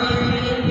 Amen.